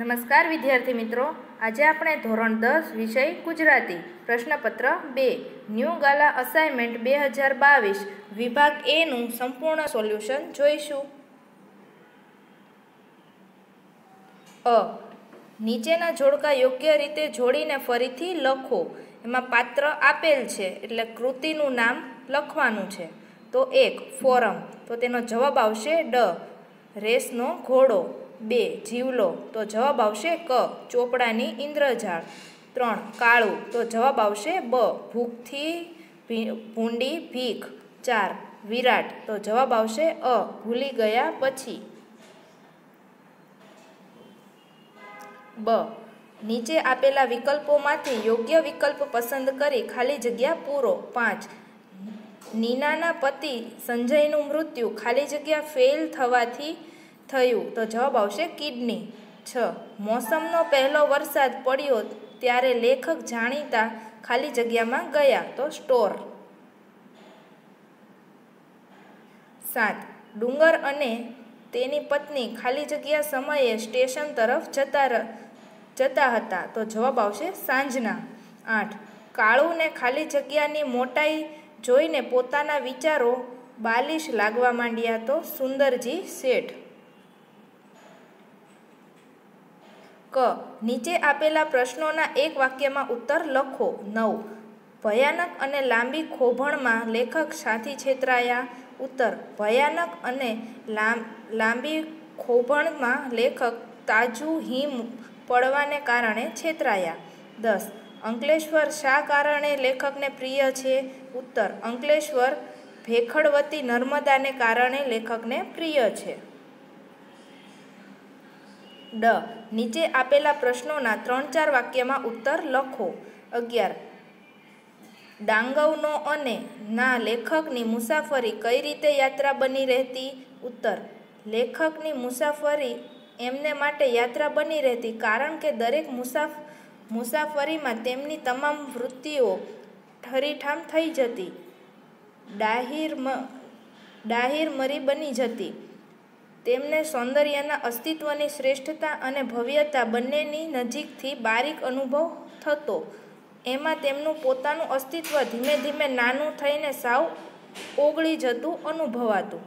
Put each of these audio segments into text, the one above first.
નમસ્કાર, વિદ્યાર્થી મિત્રો. આજે આપણે ધોરણ દસ વિષય ગુજરાતી. પ્રશ્નપત્ર બે. ન્યૂ ગાલા અસાઇનમેન્ટ બે હજાર બાવીસ. વિભાગ એનું સંપૂર્ણ સોલ્યુશન જોઈશું. અ. નીચેના જોડકા યોગ્ય રીતે જોડીને ફરીથી લખો. એમાં પાત્ર આપેલ છે, એટલે કૃતિનું નામ લખવાનું છે. તો એક, ફોરમ. તો તેનો જવાબ આવશે ડ. રેસનો ઘોડો. બે જીવલો તો જવાબ આવશે ક, ચોપડાની ઇન્દ્રજાળ. ત્રણ, કાળું. તો જવાબ આવશે બ, ભૂખથી ભૂંડી ભીખ. ચાર, વિરાટ. તો જવાબ આવશે અ, ભૂલી ગયા પછી. બ, નીચે આપેલા વિકલ્પોમાંથી યોગ્ય વિકલ્પ પસંદ કરી ખાલી જગ્યા પૂરો. પાંચ, નીનાના પતિ સંજયનું મૃત્યુ ખાલી જગ્યા ફેલ થવાથી થયું. તો જવાબ આવશે કિડની. છ. મોસમનો પહેલો વરસાદ પડ્યો ત્યારે લેખક જાણીતા ખાલી જગ્યામાં ગયા તો સ્ટોર. સાત. ડુંગર અને તેની પત્ની ખાલી જગ્યા સમયે સ્ટેશન તરફ જતા જતા હતા. તો જવાબ આવશે સાંજના. આઠ. કાળુને ખાલી જગ્યાની મોટાઈ જોઈને પોતાના વિચારો બાલિશ લાગવા માંડ્યા તો સુંદરજી શેઠ. ક. નીચે આપેલા પ્રશ્નોના એક વાક્યમાં ઉત્તર લખો. નવ. ભયાનક અને લાંબી ખોભણમાં લેખક સાથી છેતરાયા. ઉત્તર. ભયાનક અને લાંબી ખોભણમાં લેખક તાજું હિમ પડવાને કારણે છેતરાયા. દસ. અંકલેશ્વર શા કારણે લેખકને પ્રિય છે? ઉત્તર. અંકલેશ્વર ભેખડવતી નર્મદાને કારણે લેખકને પ્રિય છે. ડ. નીચે આપેલા પ્રશ્નોના ત્રણ ચાર વાક્યમાં ઉત્તર લખો. અગિયાર. ડાંગવનો અને ના લેખકની મુસાફરી કઈ રીતે યાત્રા બની રહેતી? ઉત્તર. લેખકની મુસાફરી એમને માટે યાત્રા બની રહેતી કારણ કે દરેક મુસાફ, મુસાફરીમાં તેમની તમામ વૃત્તિઓ ઠરીઠામ થઈ જતી. ડાહીર ડાહીર મરી બની જતી. તેમને સૌંદર્યના અસ્તિત્વની શ્રેષ્ઠતા અને ભવ્યતા બંનેની નજીકથી બારીક અનુભવ થતો. એમાં તેમનું પોતાનું અસ્તિત્વ ધીમે ધીમે નાનું થઈને સાવ ઓગળી જતું અનુભવાતું.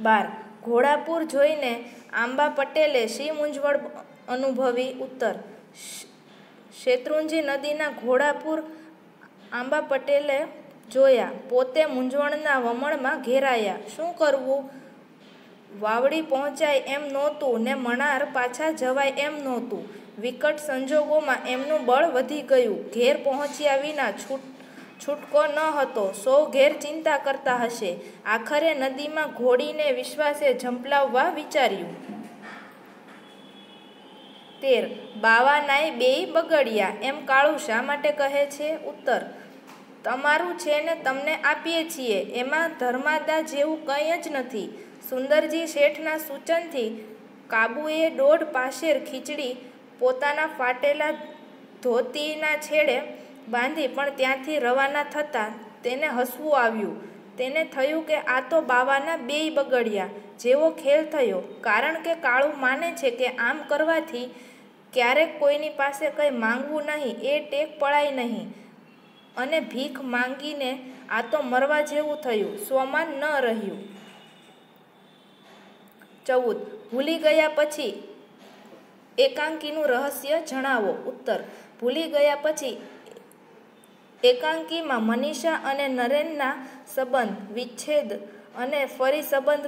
બાર. ઘોડાપુર જોઈને આંબા પટેલે શી મૂંઝવણ અનુભવી? ઉત્તર. શેત્રુંજી નદીના ઘોડાપુર આંબા પટેલે જોયા. પોતે મૂંઝવણના વમણમાં ઘેરાયા. શું કરવું? વાવડી પહોંચાય એમ નહોતું ને મણાર પાછા જવાય એમ નહોતું. વિકટ સંજોગોમાં એમનું બળ વધી ગયું. ઘેર પહોંચ્યા વિના છૂટ, છૂટકો ન હતો. સૌ ઘેર ચિંતા કરતા હશે. આખરે નદીમાં ઘોડીને વિશ્વાસે ઝંપલાવવા વિચાર્યું. તેર. બાવાનાય બેય બગડ્યા. એમ કાળું શા માટે કહે છે? ઉત્તર. તમારું છે ને તમને આપીએ છીએ. એમાં ધર્માદા જેવું કંઈ જ નથી. સુંદરજી શેઠના સૂચનથી કાબુએ દોઢ પાશેર ખીચડી પોતાના ફાટેલા ધોતીના છેડે બાંધી પણ ત્યાંથી રવાના થતાં તેને હસવું આવ્યું. તેને થયું કે આ તો બાવાના બેય બગડ્યા. જેવો ખેલ થયો. કારણ કે કાળું માને છે કે આમ કરવાથી ક્યારેક કોઈની પાસે કંઈ માંગવું નહીં, એ ટેક પડાય નહીં. અને ભીખ માંગીને આ તો મરવા જેવું થયું, સ્વમાન ન રહ્યું. ચૌદ, ભૂલી ગયા પછી એકાંકીનું રહસ્ય જણાવો. ઉત્તર, ભૂલી ગયા પછી એકાંકીમાં મનીષા અને નરેનના સંબંધ, વિચ્છેદ અને ફરી સંબંધ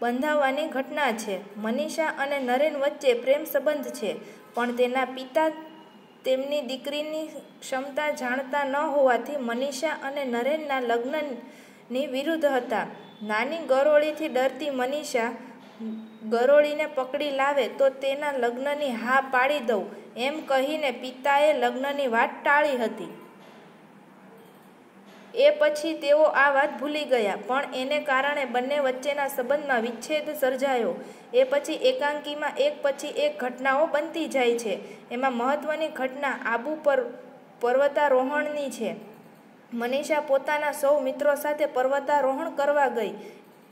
બંધાવવાની ઘટના છે. મનીષા અને નરેન વચ્ચે પ્રેમ સંબંધ છે, પણ તેના પિતા તેમની દીકરીની ક્ષમતા જાણતા ન હોવાથી મનીષા અને નરેનના લગ્નની વિરુદ્ધ હતા. નાની ગરોળીથી ડરતી મનીષા ગરોળીને પકડી લાવે તો તેના લગ્નની હા પાડી દઉં એમ કહીને પિતાએ લગ્નની વાત ટાળી હતી. એ પછી તેઓ આ વાત ભૂલી ગયા, પણ એને કારણે બંને વચ્ચેના સંબંધમાં વિચ્છેદ સર્જાયો એ પછી એકાંકીમાં એક પછી એક ઘટનાઓ બનતી જાય છે એમાં મહત્ત્વની ઘટના આબુ પર પર્વતારોહણની છે મનીષા પોતાના સૌ મિત્રો સાથે પર્વતારોહણ કરવા ગઈ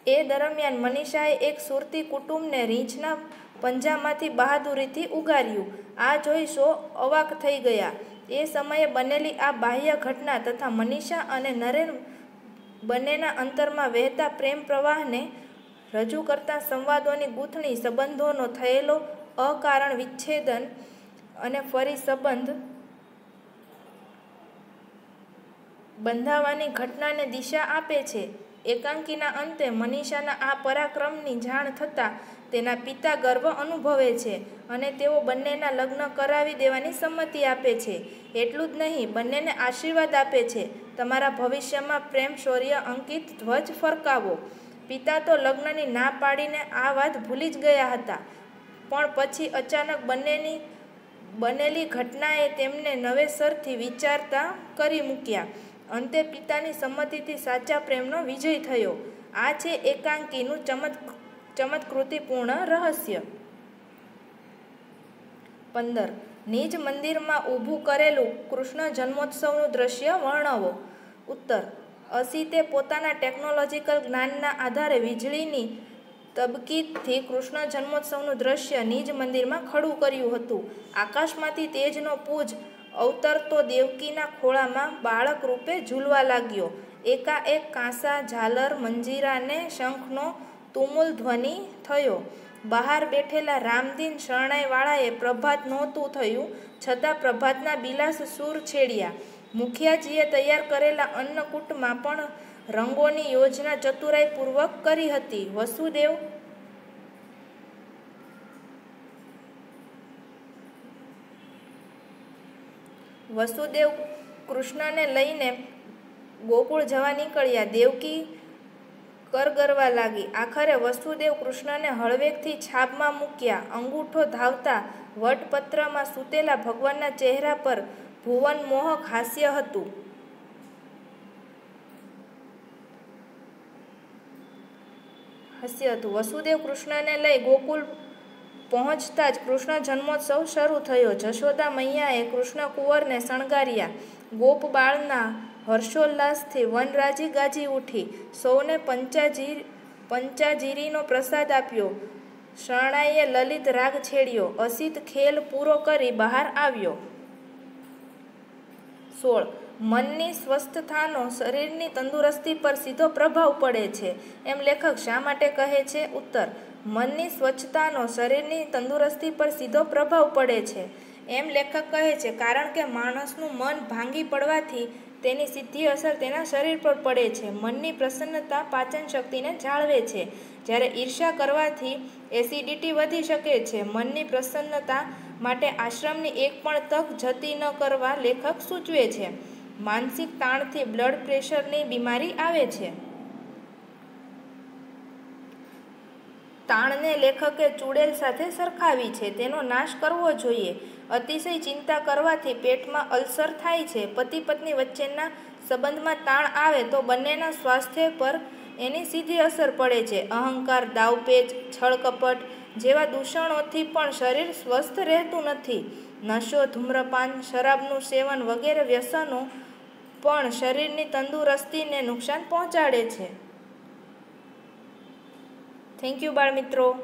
એ દરમિયાન મનીષાએ એક સુરતી કુટુંબને રીંછના પંજામાંથી બહાદુરીથી ઉગાર્યું. આ જોઈ શો અવાક થઈ ગયા. એ સમયે બનેલી આ બાહ્ય ઘટના તથા મનીષા અને નરેન બંનેના અંતરમાં વહેતા પ્રેમ પ્રવાહને રજૂ કરતા સંવાદોની ગૂંથણી, સંબંધોનો થયેલો અકારણ વિચ્છેદન અને ફરી સંબંધ બંધાવાની ઘટનાને દિશા આપે છે. એકાંકીના અંતે મનીષાના આ પરાક્રમની જાણ થતાં તેના પિતા ગર્વ અનુભવે છે અને તેઓ બંનેના લગ્ન કરાવી દેવાની સંમતિ આપે છે. એટલું જ નહીં બંનેને આશીર્વાદ આપે છે, તમારા ભવિષ્યમાં પ્રેમ શૌર્ય અંકિત ધ્વજ ફરકાવો. પિતા તો લગ્નની ના પાડીને આ વાત ભૂલી જ ગયા હતા, પણ પછી અચાનક બંનેની બનેલી ઘટનાએ તેમને નવેસરથી વિચારતા કરી મૂક્યા. અંતે પિતાની સંમતિથી સાચા પ્રેમનો વિજય થયો. આ છે એકાંકીનું ચમત્કૃતિપૂર્ણ રહસ્ય. પંદર. નિજ મંદિરમાં ઊભું કરેલું કૃષ્ણ જન્મોત્સવનું દ્રશ્ય વર્ણવો. ઉત્તર. અસીતે પોતાના ટેકનોલોજીકલ જ્ઞાનના આધારે વીજળીની તબકીથી કૃષ્ણ જન્મોત્સવનું દ્રશ્ય નિજ મંદિરમાં ખડું કર્યું હતું. આકાશમાંથી તેજનો પૂજ અવતરતો દેવકીના ખોળામાં બાળક રૂપે ઝૂલવા લાગ્યો. એકાએક કાંસા, ઝાલર, મંજીરા ને શંખનો તુમુલ ધ્વનિ થયો. બહાર બેઠેલા રામદીન શરણાઈવાળાએ પ્રભાત નહોતું થયું, છતાં પ્રભાતના બિલાસ સૂર છેડ્યા. મુખિયાજીએ તૈયાર કરેલા અન્નકૂટમાં પણ રંગોની યોજના ચતુરાઈપૂર્વક કરી હતી. વસુદેવ વસુદેવ કૃષ્ણને લઈને ગોકુળ જવા નીકળ્યા. દેવકી કરગરવા લાગી. આખરે વસુદેવ કૃષ્ણને હળવેકથી છાબમાં મૂક્યા. અંગૂઠો ધાવતા વટપત્રમાં સૂતેલા ભગવાનના ચહેરા પર ભુવનમોહક હાસ્ય હતું. વસુદેવ કૃષ્ણને લઈ ગોકુલ પહોંચતા જ કૃષ્ણ જન્મોત્સવ શરૂ થયો. જશોદા મૈયાએ કૃષ્ણકુંવરને શણગાર્યા. ગોપબાળના હર્ષોલ્લાસથી વનરાજી ગાજી ઉઠી સૌને પંચાજીરીનો પ્રસાદ આપ્યો. શરણાઈએ લલિત રાગ છેડ્યો. અસિત ખેલ પૂરો કરી બહાર આવ્યો. સોળ. મનની સ્વસ્થતાનો શરીરની તંદુરસ્તી પર સીધો પ્રભાવ પડે છે, એમ લેખક શા માટે કહે છે? ઉત્તર. મનની સ્વચ્છતાનો શરીરની તંદુરસ્તી પર સીધો પ્રભાવ પડે છે, એમ લેખક કહે છે કારણ કે માણસનું મન ભાંગી પડવાથી તેની સીધી અસર તેના શરીર પર પડે છે. મનની પ્રસન્નતા પાચનશક્તિને જાળવે છે, જ્યારે ઈર્ષા કરવાથી એસિડિટી વધી શકે છે. મનની પ્રસન્નતા માટે આશ્રમની એક પણ તક જતી ન કરવા લેખક સૂચવે છે. માનસિક તાણથી બ્લડ પ્રેશરની બીમારી આવે છે. તાણને લેખકે ચૂડેલ સાથે સરખાવી છે. તેનો નાશ કરવો જોઈએ. અતિશય ચિંતા કરવાથી પેટમાં અલ્સર થાય છે. પતિ-પત્ની વચ્ચેના સંબંધમાં તાણ આવે તો બંનેના સ્વાસ્થ્ય પર એની સીધી અસર પડે છે. અહંકાર, દાવપેચ, છળકપટ જેવા દૂષણોથી પણ શરીર સ્વસ્થ રહેતું નથી. નશો, ધૂમ્રપાન, શરાબનું સેવન વગેરે વ્યસનો પણ શરીરની તંદુરસ્તીને નુકસાન પહોંચાડે છે. થેન્ક યુ બાળમિત્રો.